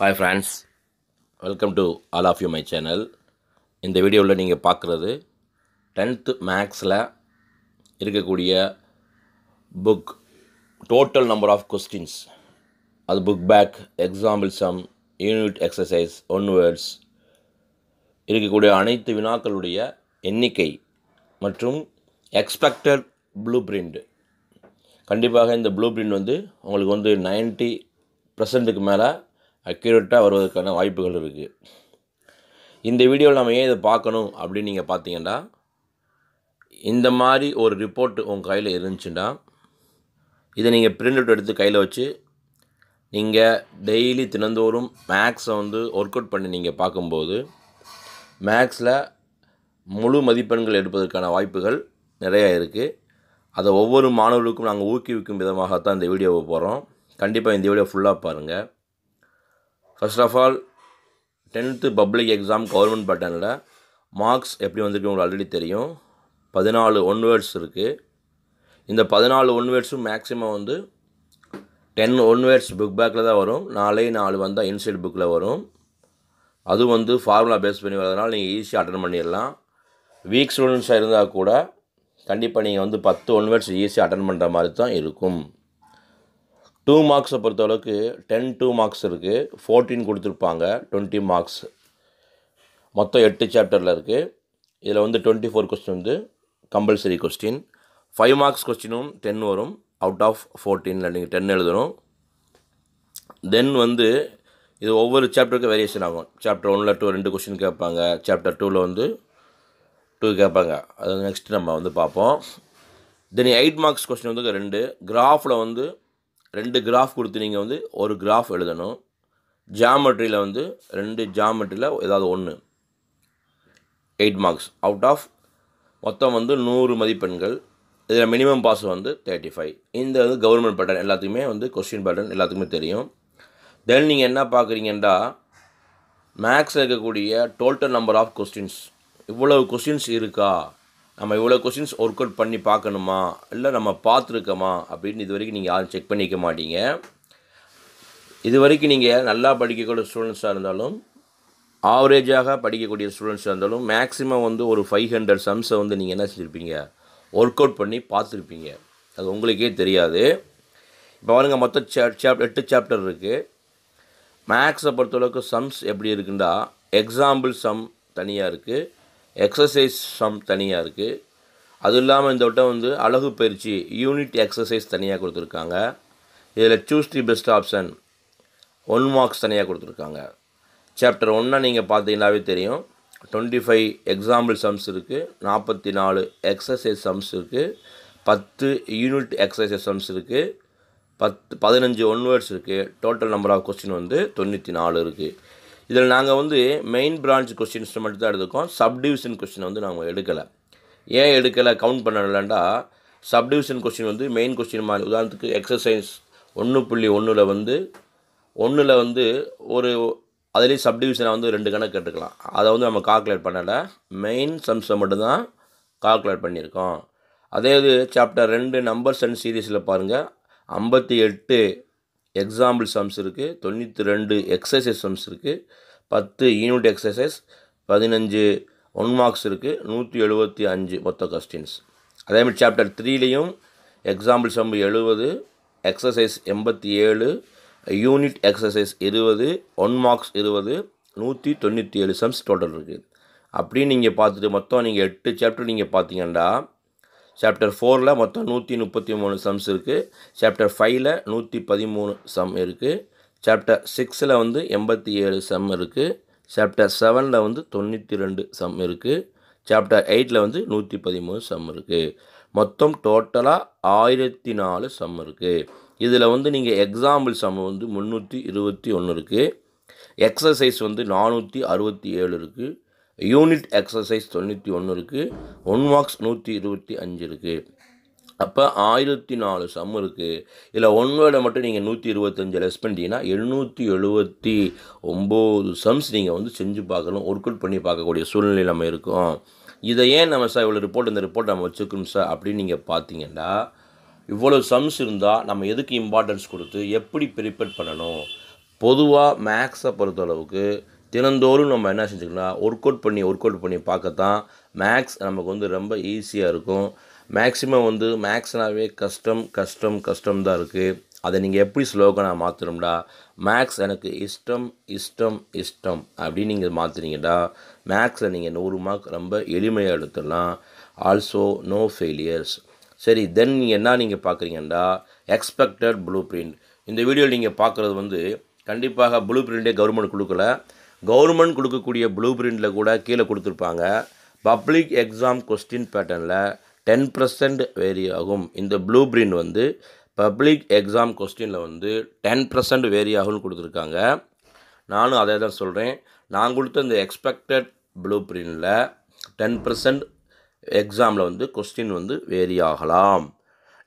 Hi friends welcome to all of you my channel இந்த வீடியோவில் நீங்கள் பார்க்குறது டென்த்து மேக்ஸில் இருக்கக்கூடிய book total number of questions அது book back example sum unit exercise one words இருக்கக்கூடிய அனைத்து வினாக்களுடைய எண்ணிக்கை மற்றும் எக்ஸ்பெக்டட் ப்ளூ பிரிண்ட் கண்டிப்பாக இந்த ப்ளூ பிரிண்ட் வந்து உங்களுக்கு வந்து 90% பர்சன்ட்டுக்கு மேலே அக்யூரேட்டாக வருவதற்கான வாய்ப்புகள் இருக்குது இந்த வீடியோவில் நம்ம ஏன் இதை பார்க்கணும் அப்படின்னு நீங்கள் பார்த்தீங்கன்னா இந்த மாதிரி ஒரு ரிப்போர்ட் உங்கள் கையில் இருந்துச்சுன்னா இதை நீங்கள் பிரிண்ட் அவுட் எடுத்து கையில் வச்சு நீங்கள் டெய்லி தினந்தோறும் மேக்ஸை வந்து ஒர்க் அவுட் பண்ணி நீங்கள் பார்க்கும்போது மேக்ஸில் முழு மதிப்பெண்கள் எடுப்பதற்கான வாய்ப்புகள் நிறையா இருக்குது அதை ஒவ்வொரு மாணவர்களுக்கும் நாங்கள் ஊக்குவிக்கும் விதமாகத்தான் இந்த வீடியோவை போகிறோம் கண்டிப்பாக இந்த வீடியோ ஃபுல்லாக பாருங்கள் first of all tenth public exam government பேட்டர்னில் மார்க்ஸ் எப்படி வந்திருக்கு உங்களுக்கு ஆல்ரெடி தெரியும். பதினாலு ஒன் வேர்ட்ஸ் இருக்குது இந்த பதினாலு ஒன் வேர்ட்ஸும் மேக்ஸிமம் வந்து டென் ஒன் வேர்ட்ஸ் புக் பேக்கில் தான் வரும். நாலே நாலு வந்தால் இன்சைட் புக்கில் வரும். அதுவும் வந்து ஃபார்முலா பேஸ் பண்ணி வரதுனால நீங்கள் ஈஸியாக அட்டன் பண்ணிடலாம். வீக் ஸ்டூடெண்ட்ஸாக இருந்தால் கூட கண்டிப்பாக நீங்கள் வந்து பத்து ஒன் வேர்ட்ஸ் ஈஸியாக அட்டன் பண்ணுற மாதிரி தான் இருக்கும். டூ மார்க்ஸை பொறுத்தளவுக்கு டென் டூ மார்க்ஸ் இருக்குது ஃபோர்டீன் கொடுத்துருப்பாங்க. டுவெண்ட்டி மார்க்ஸ் மொத்தம் எட்டு சாப்டரில் இருக்குது இதில் வந்து டுவெண்ட்டி ஃபோர் கொஸ்டின் வந்து கம்பல்சரி கொஸ்டின் ஃபைவ் மார்க்ஸ் கொஸ்டினும் டென் வரும். அவுட் ஆஃப் ஃபோர்டீனில் நீங்கள் டென் எழுதணும். தென் வந்து இது ஒவ்வொரு சாப்டருக்கும் வேரியேஷன் ஆகும். சாப்டர் ஒனில் டூ ரெண்டு கொஸ்டின் கேட்பாங்க. சாப்டர் டூவில் வந்து டூ கேட்பாங்க. அது நெக்ஸ்ட் நம்ம வந்து பார்ப்போம். தென் எயிட் மார்க்ஸ் கொஸ்டின் வந்து ரெண்டு. கிராஃபில் வந்து ரெண்டு கிராஃப் கொடுத்து நீங்கள் வந்து ஒரு கிராஃப் எழுதணும். ஜாமெட்ரியில் வந்து ரெண்டு ஜாமெட்ரியில் ஏதாவது ஒன்று எயிட் மார்க்ஸ் அவுட் ஆஃப் மொத்தம் வந்து நூறு மதிப்பெண்கள். இதில் மினிமம் பாஸ் வந்து தேர்ட்டி ஃபைவ் இந்த வந்து கவர்மெண்ட் பேட்டர்ன் எல்லாத்துக்குமே வந்து கொஸ்டின் பேட்டர்ன் எல்லாத்துக்குமே தெரியும். தென் நீங்கள் என்ன பார்க்குறீங்கன்னா மேக்ஸில் இருக்கக்கூடிய டோட்டல் நம்பர் ஆஃப் கொஸ்டின்ஸ் இவ்வளவு கொஸ்டின்ஸ் இருக்கா? நம்ம இவ்வளோ கொஸ்டின்ஸ் ஒர்க் அவுட் பண்ணி பார்க்கணுமா? இல்லை நம்ம பார்த்துருக்கோமா? அப்படின்னு இது வரைக்கும் நீங்கள் யாரும் செக் பண்ணிக்க மாட்டீங்க. இது வரைக்கும் நீங்கள் நல்லா படிக்கக்கூடிய ஸ்டூடெண்ட்ஸாக இருந்தாலும் ஆவரேஜாக படிக்கக்கூடிய ஸ்டூடெண்ட்ஸாக இருந்தாலும் மேக்ஸிமம் வந்து ஒரு ஃபைவ் ஹண்ட்ரட் சம்ஸை வந்து நீங்கள் என்ன செஞ்சுருப்பீங்க? ஒர்க் அவுட் பண்ணி பார்த்துருப்பீங்க. அது உங்களுக்கே தெரியாது. இப்போ பாருங்கள் மொத்தம் சே சாப்டர் எட்டு சாப்டர் இருக்குது மேக்ஸை பொறுத்தளவுக்கு சம்ஸ் எப்படி இருக்குண்டா எக்ஸாம்பிள் சம் தனியாக இருக்குது எக்ஸசைஸ் சம் தனியாக இருக்குது அதுவும் இல்லாமல் இந்த வட்டம் வந்து அழகு பயிற்சி யூனிட் எக்ஸசைஸ் தனியாக கொடுத்துருக்காங்க. இதில் choose the best option one marks தனியாக கொடுத்துருக்காங்க. சாப்டர் ஒன்னாக நீங்கள் பார்த்தீங்கன்னாவே தெரியும். டுவெண்ட்டி ஃபைவ் எக்ஸாம்பிள் சம்ஸ் இருக்குது நாற்பத்தி நாலு எக்ஸசைஸ் சம்ஸ் இருக்குது பத்து யூனிட் எக்ஸசைஸ் சம்ஸ் இருக்குது பத்து பதினஞ்சு ஒன் வேர்ட்ஸ் இருக்குது டோட்டல் நம்பர் ஆஃப் கொஸ்டின் வந்து தொண்ணூற்றி நாலு இருக்குது இதில் நாங்கள் வந்து மெயின் பிரான்ச் கொஸ்டின்ஸ் மட்டும் தான் எடுத்துக்கோம் சப்டிவிஷன் கொஸ்டின் வந்து நாங்கள் எடுக்கலை. ஏன் எடுக்கலை? கவுண்ட் பண்ணலண்டா. சப்டிவிஷன் கொஸ்டின் வந்து மெயின் கொஸ்டின் மாதிரி. உதாரணத்துக்கு எக்ஸசைஸ் ஒன்று புள்ளி ஒன்றில் வந்து ஒன்றில் வந்து ஒரு அதுலேயும் சப்டிவிஷனை வந்து ரெண்டு கணக்கு எடுத்துக்கலாம். அதை வந்து நம்ம கால்குலேட் பண்ணலை. மெயின் சம்ஸை மட்டும்தான் கால்குலேட் பண்ணியிருக்கோம். அதே இது சாப்டர் ரெண்டு நம்பர்ஸ் அண்ட் சீரீஸில் பாருங்கள் ஐம்பத்தி எட்டு எக்ஸாம்பிள் சம்ஸ் இருக்குது தொண்ணூற்றி ரெண்டு எக்ஸசைஸ் சம்ஸ் இருக்குது பத்து யூனிட் எக்ஸசைஸ் பதினஞ்சு ஒன் மார்க்ஸ் இருக்குது நூற்றி எழுபத்தி அஞ்சு மொத்த கொஸ்டின்ஸ் அதேமாதிரி சாப்டர் த்ரீலேயும் எக்ஸாம்பிள் சம் எழுபது எக்ஸசைஸ் எண்பத்தி ஏழு யூனிட் எக்ஸசைஸ் இருபது ஒன் மார்க்ஸ் இருபது நூற்றி தொண்ணூற்றி ஏழு சம்ஸ் டோட்டல் இருக்குது அப்படின்னு நீங்கள் பார்த்துட்டு மொத்தம் நீங்கள் எட்டு சாப்டர் நீங்கள் பார்த்தீங்கன்னா சாப்டர் ஃபோரில் மொத்தம் நூற்றி முப்பத்தி மூணு சம்ஸ் இருக்குது சாப்டர் ஃபைவ்ல நூற்றி பதிமூணு சம் இருக்குது சாப்டர் சிக்ஸில் வந்து எண்பத்தி ஏழு சம் இருக்குது சாப்டர் செவனில் வந்து தொண்ணூற்றி ரெண்டு சம் இருக்குது சாப்டர் எயிட்டில் வந்து நூற்றி பதிமூணு சம் இருக்குது மொத்தம் டோட்டலாக ஆயிரத்தி நாலு சம் இருக்குது இதில் வந்து நீங்கள் எக்ஸாம்பிள் சம் வந்து முந்நூற்றி இருபத்தி ஒன்று இருக்குது எக்ஸசைஸ் வந்து நானூற்றி அறுபத்தி ஏழு இருக்குது யூனிட் எக்ஸசைஸ் தொண்ணூற்றி ஒன்று இருக்குது ஒன் மார்க்ஸ் நூற்றி இருபத்தி அஞ்சு இருக்குது அப்போ ஆயிரத்தி நாலு சம் இருக்குது இதில் ஒன் வேர்டை மட்டும் நீங்கள் நூற்றி இருபத்தஞ்சு லெஸ் பண்ணிட்டீங்கன்னா எழுநூற்றி எழுபத்தி ஒம்பது சம்ஸ் நீங்கள் வந்து செஞ்சு பார்க்கணும் ஒர்க் அவுட் பண்ணி பார்க்கக்கூடிய சூழ்நிலை நம்ம இருக்கோம். இதை ஏன் நம்ம சார் இவ்வளோ ரிப்போர்ட் இந்த ரிப்போர்ட் நம்ம வச்சுக்கணும் சார் அப்படின்னு நீங்கள் பார்த்தீங்கன்னா இவ்வளோ சம்ஸ் இருந்தால் நம்ம எதுக்கு இம்பார்ட்டன்ஸ் கொடுத்து எப்படி ப்ரிப்பேர் பண்ணணும்? பொதுவாக மேக்ஸை பொறுத்தளவுக்கு தினந்தோறும் நம்ம என்ன செஞ்சுக்கலாம் ஒர்க் அவுட் பண்ணி ஒர்க் அவுட் பண்ணி பார்க்கத்தான் மேக்ஸ் நமக்கு வந்து ரொம்ப ஈஸியாக இருக்கும். மேக்ஸிமம் வந்து மேக்ஸ்னாவே கஷ்டம் கஷ்டம் கஷ்டம் தான் இருக்குது அதை நீங்கள் எப்படி ஸ்லோகனாக மாற்றணும்டா மேக்ஸ் எனக்கு இஷ்டம் இஷ்டம் இஷ்டம் அப்படின்னு நீங்கள் மாற்றுறீங்கடா மேக்ஸில் நீங்கள் நூறு மார்க் ரொம்ப எளிமையாக எடுத்துடலாம். ஆல்சோ நோ ஃபெயிலியர்ஸ் சரி தென் நீங்கள் என்ன நீங்கள் பார்க்குறீங்கடா எக்ஸ்பெக்டட் ப்ளூ பிரிண்ட் இந்த வீடியோவில் நீங்கள் பார்க்குறது வந்து கண்டிப்பாக ப்ளூ பிரிண்டே கவர்மெண்ட் கொடுக்கல. கவர்மெண்ட் கொடுக்கக்கூடிய ப்ளூ பிரிண்டில் கூட கீழே கொடுத்துருப்பாங்க. பப்ளிக் எக்ஸாம் கொஸ்டின் பேட்டர்னில் டென் பர்சன்ட் வேரி ஆகும். இந்த ப்ளூ பிரிண்ட் வந்து பப்ளிக் எக்ஸாம் கொஸ்டினில் வந்து டென் பர்சன்ட் வேரி ஆகும்னு கொடுத்துருக்காங்க. நானும் அதே தான் சொல்கிறேன் நான் கொடுத்த இந்த எக்ஸ்பெக்டட் ப்ளூ பிரிண்டில் டென் பர்சன்ட் எக்ஸாமில் வந்து கொஸ்டின் வந்து வேரி ஆகலாம்.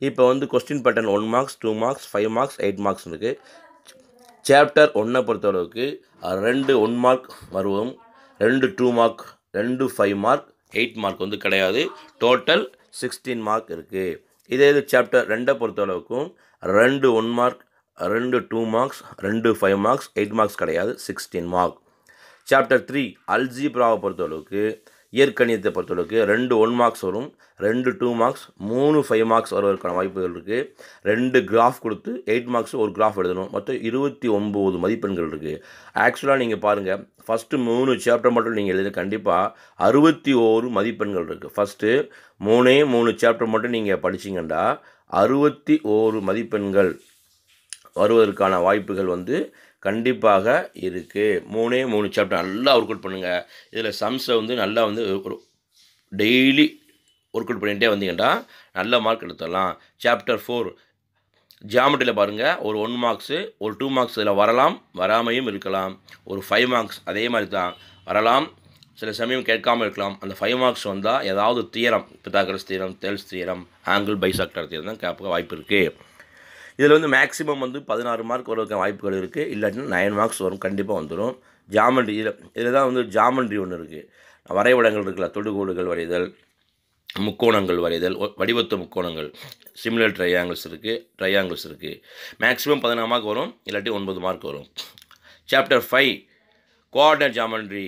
இப்போ வந்து question pattern one marks two marks five marks eight marks இருக்குது சாப்டர் ஒன்றை பொறுத்தளவுக்கு ரெண்டு ஒன் மார்க் வருவோம். ரெண்டு டூ மார்க் ரெண்டு ஃபைவ் மார்க் எயிட் மார்க் வந்து கிடையாது. டோட்டல் சிக்ஸ்டீன் மார்க் இருக்குது இதே இது சாப்டர் ரெண்டை பொறுத்தளவுக்கும் ரெண்டு ஒன் மார்க் ரெண்டு டூ மார்க்ஸ் ரெண்டு ஃபைவ் மார்க்ஸ் எயிட் மார்க்ஸ் கிடையாது சிக்ஸ்டீன் மார்க் சாப்டர் த்ரீ அல்ஜிப்ராவை பொறுத்தளவுக்கு இயற்கணியத்தை பொறுத்தளவுக்கு ரெண்டு ஒன் மார்க்ஸ் வரும் ரெண்டு டூ மார்க்ஸ் மூணு ஃபைவ் மார்க்ஸ் வருவதற்கான வாய்ப்புகள் இருக்குது ரெண்டு கிராஃப் கொடுத்து எயிட் மார்க்ஸ் ஒரு கிராஃப் எழுதணும். மொத்தம் இருபத்தி ஒம்பது மதிப்பெண்கள் இருக்குது ஆக்சுவலாக நீங்கள் பாருங்கள் ஃபஸ்ட்டு மூணு சாப்டர் மட்டும் நீங்கள் எழுத கண்டிப்பாக அறுபத்தி ஓரு மதிப்பெண்கள் இருக்குது ஃபஸ்ட்டு மூணே மூணு சாப்டர் மட்டும் நீங்கள் படிச்சிங்கன்னா அறுபத்தி ஓரு மதிப்பெண்கள் வருவதற்கான வாய்ப்புகள் வந்து கண்டிப்பாக இருக்குது மூணே மூணு சாப்டர் நல்லா ஒர்க் அவுட் பண்ணுங்கள் இதில் சம்ஸை வந்து நல்லா வந்து ஒரு டெய்லி ஒர்க் அவுட் பண்ணிகிட்டே வந்தீங்கன்னா நல்ல மார்க் எடுத்துடலாம். சாப்டர் ஃபோர் ஜாமெட்ரியில் பாருங்கள் ஒரு ஒன் மார்க்ஸு ஒரு டூ மார்க்ஸ் இதில் வரலாம் வராமையும் இருக்கலாம். ஒரு ஃபைவ் மார்க்ஸ் அதே மாதிரி தான் வரலாம். சில சமயம் கேட்காமல் இருக்கலாம். அந்த ஃபைவ் மார்க்ஸ் வந்தால் ஏதாவது தீரம் பித்தாகரஸ் தீரம் தேல்ஸ் தீரம் ஆங்கிள் பைசாக்டர் தீரம் தான் கேட்க வாய்ப்பு இருக்குது இதில் வந்து மேக்ஸிமம் வந்து பதினாறு மார்க் வர வாய்ப்புகள் இருக்குது இல்லாட்டினா நைன் மார்க்ஸ் வரும் கண்டிப்பாக வந்துடும் ஜாமண்ட்ரி இதில் இதில் தான் வந்து ஜாமண்ட்ரி ஒன்று இருக்குது வரைபடங்கள் இருக்குல்ல தொடுகோடுகள் வரைதல் முக்கோணங்கள் வரைதல் வடிவத்த முக்கோணங்கள் சிமிலர் ட்ரையாங்கிள்ஸ் இருக்குது ட்ரையாங்கிள்ஸ் இருக்குது மேக்ஸிமம் பதினாறு மார்க் வரும் இல்லாட்டி ஒன்பது மார்க் வரும். சாப்டர் ஃபைவ் கோஆர்டினேட் ஜாமண்ட்ரி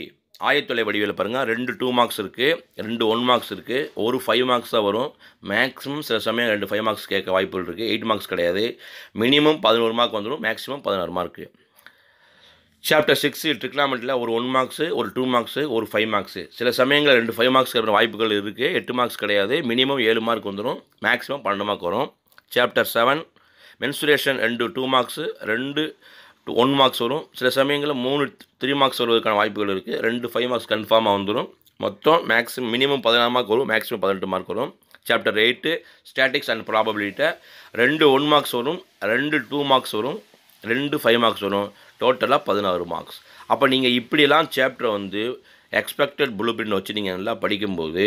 ஆயத்தொலை வடிவில் பாருங்கள் ரெண்டு டூ மார்க்ஸ் இருக்குது ரெண்டு ஒன் மார்க்ஸ் இருக்குது ஒரு ஃபைவ் மார்க்ஸ் தான் வரும். மேக்ஸிமம் சில சமயம் ரெண்டு ஃபைவ் மார்க்ஸ் கேட்க வாய்ப்புகள் இருக்குது எயிட் மார்க்ஸ் கிடையாது. மினிமம் பதினோரு மார்க் வந்துடும் மேக்ஸிமம் பதினாறு மார்க்கு சாப்டர் சிக்ஸு ட்ரிக்னாமெண்ட்டில் ஒரு ஒன் மார்க்ஸு ஒரு டூ மார்க்ஸு ஒரு ஃபைவ் மார்க்ஸு சில சமயங்களில் ரெண்டு ஃபைவ் மார்க்ஸ் இருக்கிற வாய்ப்புகள் இருக்குது எட்டு மார்க்ஸ் கிடையாது. மினிமம் ஏழு மார்க் வந்துடும் மேக்ஸிமம் பன்னெண்டு மார்க் வரும். சாப்டர் செவன் மென்சுரேஷன் ரெண்டு டூ மார்க்ஸு ரெண்டு டூ ஒன் மார்க்ஸ் வரும். சில சமயங்களில் மூணு த்ரீ மார்க்ஸ் வருவதற்கான வாய்ப்புகள் இருக்குது ரெண்டு ஃபைவ் மார்க்ஸ் கன்ஃபார்மாக வந்துடும் மொத்தம் மேக்ஸிமம் மினிமம் பதினாறு மார்க் வரும். மேக்ஸிமம் பதினெட்டு மார்க் வரும். சாப்டர் எயிட்டு ஸ்டாட்டிக்ஸ் அண்ட் ப்ராபபிலிட்டை ரெண்டு ஒன் மார்க்ஸ் வரும். ரெண்டு டூ மார்க்ஸ் வரும். ரெண்டு ஃபைவ் மார்க்ஸ் வரும். டோட்டலாக பதினாறு மார்க்ஸ் அப்போ நீங்கள் இப்படியெல்லாம் சாப்டரை வந்து எக்ஸ்பெக்டட் ப்ளூ பிரிண்ட் வச்சு நீங்கள் நல்லா படிக்கும்போது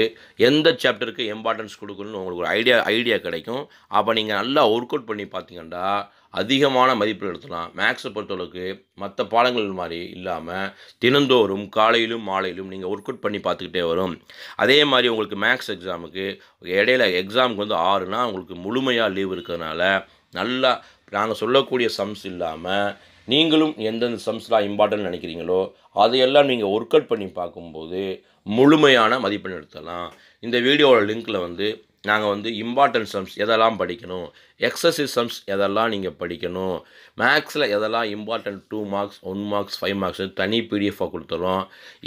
எந்த சாப்டருக்கு இம்பார்ட்டன்ஸ் கொடுக்கணும்னு உங்களுக்கு ஒரு ஐடியா ஐடியா கிடைக்கும். அப்போ நீங்கள் நல்லா ஒர்க் அவுட் பண்ணி பார்த்தீங்கன்னா அதிகமான மதிப்பெண் எடுத்தலாம் மேக்ஸை பொறுத்தளவுக்கு மற்ற பாடங்கள் மாதிரி இல்லாமல் தினந்தோறும் காலையிலும் மாலையிலும் நீங்கள் ஒர்க் அவுட் பண்ணி பார்த்துக்கிட்டே வரும். அதே மாதிரி உங்களுக்கு மேக்ஸ் எக்ஸாமுக்கு இடையில எக்ஸாமுக்கு வந்து ஆறுனா உங்களுக்கு முழுமையாக லீவ் இருக்கிறதுனால நல்லா நாங்கள் சொல்லக்கூடிய சம்ஸ் இல்லாமல் நீங்களும் எந்தெந்த சம்ஸ்லாம் இம்பார்ட்டன்ட் நினைக்கிறீங்களோ அதையெல்லாம் நீங்கள் ஒர்க் அவுட் பண்ணி பார்க்கும்போது முழுமையான மதிப்பெண் எடுத்துடலாம். இந்த வீடியோவோட லிங்க்கில் வந்து நாங்கள் வந்து இம்பார்ட்டன்ட் சம்ஸ் எதெல்லாம் படிக்கணும்? எக்ஸசைஸ் சம்ஸ் எதெல்லாம் நீங்கள் படிக்கணும்? மேக்ஸில் எதெல்லாம் important two marks one marks five marks தனி பிடிஎஃபாக கொடுத்துறோம்.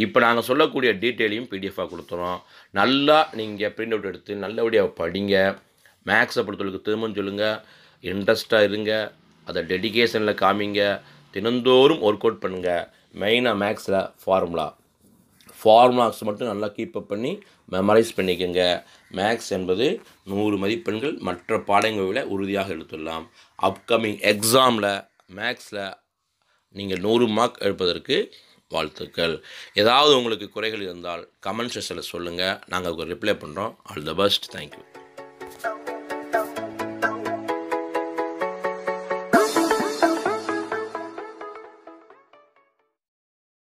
இப்போ நாங்கள் சொல்லக்கூடிய டீட்டெயிலையும் பிடிஎஃபாக கொடுத்துறோம். நல்லா நீங்கள் பிரிண்ட் அவுட் எடுத்து நல்லபடியாக படிங்க. மேக்ஸை பொறுத்தவரைக்கும் திரும்பவும் சொல்லுங்கள் இன்ட்ரெஸ்ட்டாக இருங்க. அதை டெடிகேஷனில் காமிங்க. தினந்தோறும் ஒர்க் அவுட் பண்ணுங்கள் மெயினாக மேக்ஸில் ஃபார்முலா ஃபார்முலாஸ் மட்டும் நல்லா கீப்பப் பண்ணி மெமரைஸ் பண்ணிக்கோங்க. மேக்ஸ் என்பது நூறு மதிப்பெண்கள் மற்ற பாடங்களை விட உறுதியாக எடுத்துடலாம். அப்கமிங் எக்ஸாமில் மேக்ஸில் நீங்கள் நூறு மார்க் எடுப்பதற்கு வாழ்த்துக்கள். ஏதாவது உங்களுக்கு குறைகள் இருந்தால் கமெண்ட் செஷனில் சொல்லுங்கள் நாங்கள் ரிப்ளை பண்ணுறோம் ஆல் த பெஸ்ட் தேங்க்யூ